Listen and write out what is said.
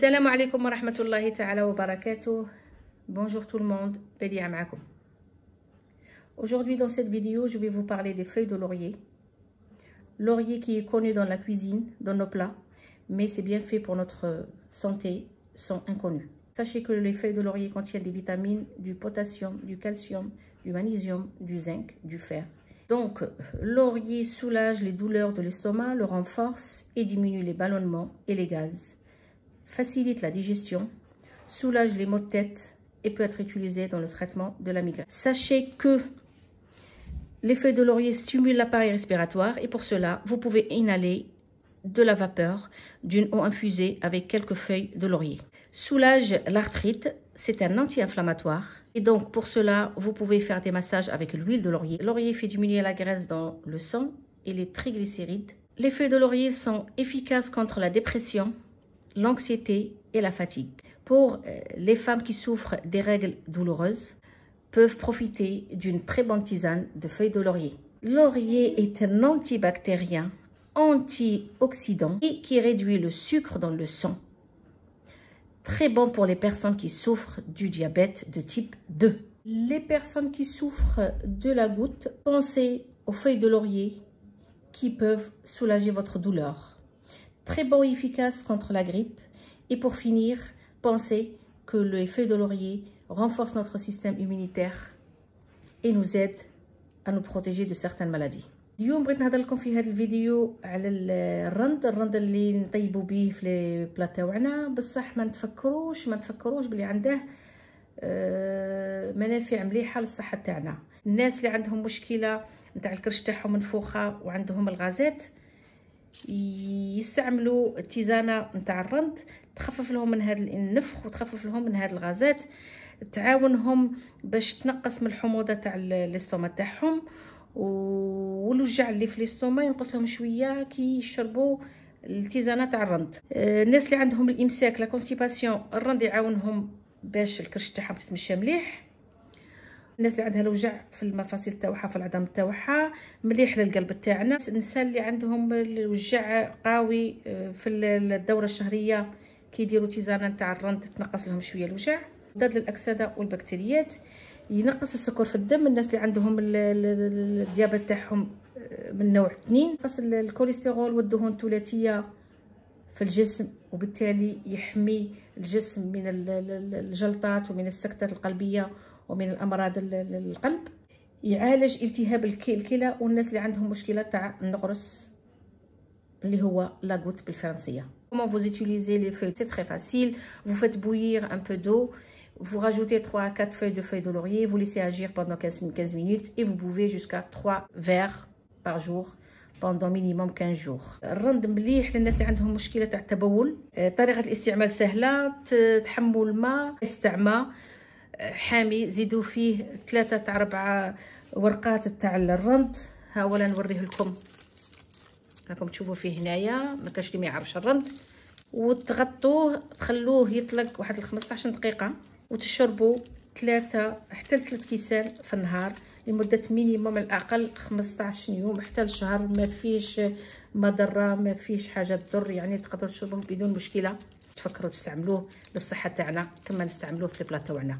السلام عليكم ورحمة الله تعالى وبركاته Bonjour tout le monde, Bédia معكم Aujourd'hui dans cette vidéo, je vais vous parler des feuilles de laurier. Laurier qui est connu dans la cuisine, dans nos plats, mais c'est bien fait pour notre santé, sont inconnus. Sachez que les feuilles de laurier contiennent des vitamines, du potassium, du calcium, du magnésium, du zinc, du fer. Donc, laurier soulage les douleurs de l'estomac, le renforce et diminue les ballonnements et les gaz facilite la digestion, soulage les maux de tête et peut être utilisé dans le traitement de la migraine. Sachez que feuilles de laurier stimulent l'appareil respiratoire et pour cela, vous pouvez inhaler de la vapeur d'une eau infusée avec quelques feuilles de laurier. Soulage l'arthrite, c'est un anti-inflammatoire et donc pour cela, vous pouvez faire des massages avec l'huile de laurier. Laurier fait diminuer la graisse dans le sang et les triglycérides. Les feuilles de laurier sont efficaces contre la dépression, l'anxiété et la fatigue. Pour euh, les femmes qui souffrent des règles douloureuses, peuvent profiter d'une très bonne tisane de feuilles de laurier. Laurier est un antibactérien, antioxydant et qui réduit le sucre dans le sang. Très bon pour les personnes qui souffrent du diabète de type 2. Les personnes qui souffrent de la goutte, pensez aux feuilles de laurier qui peuvent soulager votre douleur très bon et efficace contre la grippe. Et pour finir, pensez que les feuilles de laurier renforcent notre système immunitaire et nous aident à nous protéger de certaines maladies. اليوم بغيت نهضر لكم في هذا الفيديو على الرند الرند اللي نطيبوا به في لي بلا تاوعنا بصح ما نتفكروش ما نتفكروش بلي عنده منافع مليحة للصحة تاعنا الناس اللي عندهم مشكلة نتاع الكرش تاعهم منفوخه وعندهم الغازات يستعملوا ال tisane نتاع الرند تخفف لهم من هذا النفخ وتخفف لهم من هذه الغازات تعاونهم باش تنقص من الحموضة تاع ال estomac تاعهم. والوجع اللي في ال estomac ينقص لهم شوية كي يشربوا ال tisane تاع الرند آه، الناس اللي عندهم الإمساك la constipation الرند يعاونهم باش الكرش تاعهم تتمشى مليح. الناس اللي عندها الوجع في المفاصل تاعها في العظام تاعها مليح للقلب تاعنا. النساء اللي عندهم الوجع قوي آه، في الدورة الشهرية. كيديروا تيزانه تاع الرند تنقص لهم شوية الوجع. ضد للاكسده والبكتيريات. ينقص السكر في الدم. الناس اللي عندهم الديابت تاعهم آه، من نوع 2 ينقص الكوليسترول والدهون الثلاثية في الجسم وبالتالي يحمي الجسم من الجلطات ومن السكتات القلبية ومن الأمراض القلب يعالج التهاب الكلى والناس اللي عندهم مشكلة تاع النقرس اللي هو la goutte بالفرنسية. comment vous utilisez les feuilles c'est très facile vous faites bouillir un peu d'eau vous rajoutez 3 4 feuilles de feuilles de laurier vous laissez agir pendant 15 15 minutes et vous buvez jusqu'à 3 verres par jour pendant minimum 15 jours الرند مليح للناس اللي عندهم مشكله تاع التبول طريقه الاستعمال سهله تحموا الماء استعمى حامي زيدوا فيه ثلاثة تاع ربعة ورقات تاع الرند ها ولا نوريه لكم. راكم تشوفوا فيه هنايا ما كاش اللي ما يعرفش الرند. وتغطوه تخلوه يطلق واحد 15 دقيقة. وتشربوا ثلاثة حتى ثلاث كيسان في النهار لمدة مينيموم الأقل 15 يوم. حتى الشهر ما فيش مضرة ما فيش حاجة تضر. يعني تقدروا تشربوه بدون مشكلة. تفكروا تستعملوه للصحة تاعنا كما نستعملوه في البلاطو تاعنا.